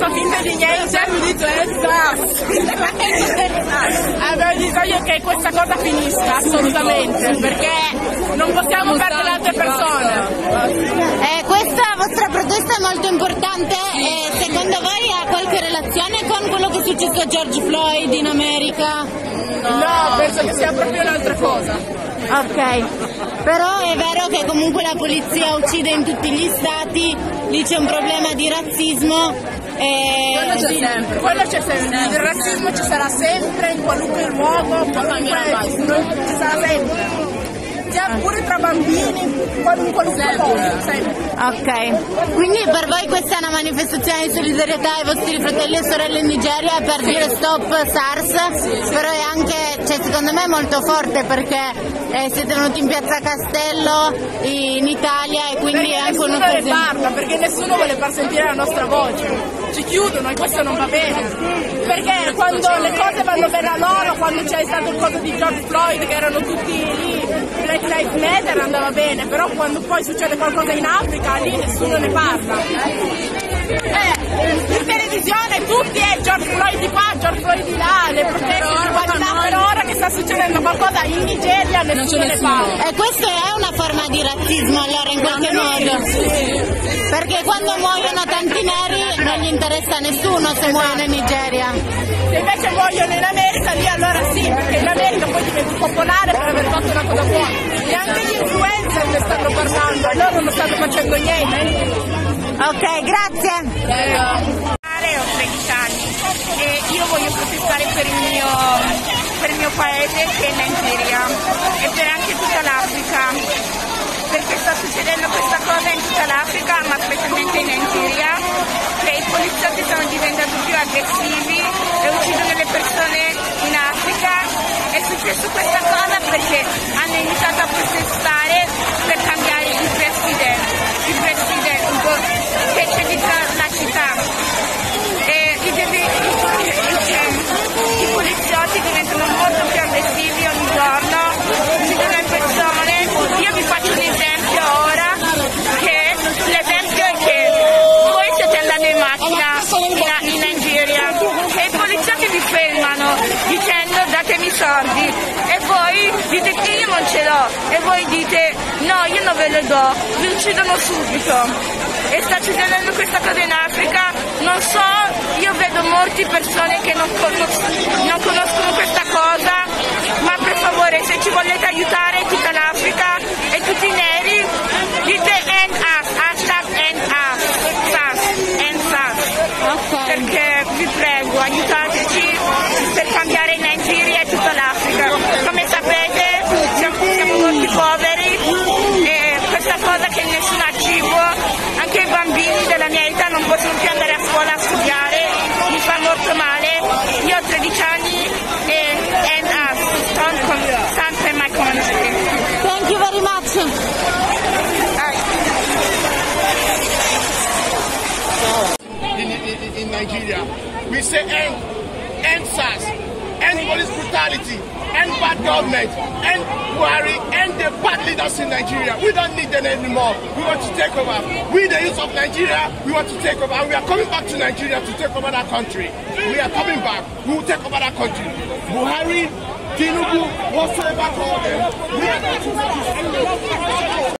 fa finta di niente. Abbiamo bisogno che questa cosa finisca assolutamente, perché non possiamo perdere altre persone. Eh, questa vostra protesta è molto importante e secondo voi ha qualche relazione con quello che è successo a George Floyd in America? No, penso che sia proprio un'altra cosa. Ok, però è vero che comunque la polizia uccide in tutti gli stati, lì c'è un problema di razzismo. Quello c'è sempre, quello c'è sempre, il razzismo ci sarà sempre in qualunque luogo, qualunque, ci sarà sempre. Sia pure tra bambini, qualunque qualunque cosa, sempre. Ok, quindi per voi questa è una manifestazione di solidarietà ai vostri fratelli e sorelle in Nigeria per dire stop SARS, però è anche, cioè, secondo me è molto forte perché eh, siete venuti in piazza Castello in Italia e quindi Perché è anche nessuno ne un'occasione. parla, perché nessuno vuole far sentire la nostra voce. Ci chiudono e questo non va bene. Perché quando le cose vanno bene a loro, quando c'è stato il coso di George Floyd, che erano tutti lì, Black Lives Matter andava bene, però quando poi succede qualcosa in Africa, lì nessuno ne parla. Eh, in televisione tutti è George Floyd di qua, George Floyd di là, le proteste di là, però ora succedendo qualcosa in Nigeria nessuno ne parla. E questo è una forma di razzismo allora in qualche modo. Perché quando muoiono tanti neri non gli interessa a nessuno se muoiono in Nigeria. Se invece muoiono in America, lì allora sì, perché in America poi diventi popolare per aver fatto una cosa buona. E anche gli influencer ne stanno parlando, e loro non stanno facendo niente. Ok, grazie. Aggressivi e uccidono le persone in Africa. È successo questa cosa perché hanno iniziato a protestare dicendo datemi soldi. E voi dite che io non ce l'ho. E voi dite no io non ve le do, vi uccidono subito. E sta succedendo questa cosa in Africa, non so, io vedo molte persone che non, conos- non conoscono questa cosa, much. in, in, in Nigeria. We say end, end SARS, end police brutality, end bad government, end Buhari, end the bad leaders in Nigeria. We don't need them anymore. We want to take over. We, the youth of Nigeria, we want to take over. And we are coming back to Nigeria to take over that country. We are coming back. We will take over that country. Buhari, tinubu de ba